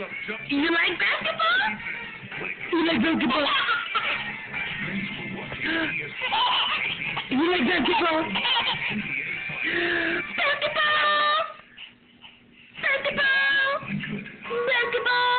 You like basketball? You like basketball? You like basketball? Basketball! Basketball! Basketball!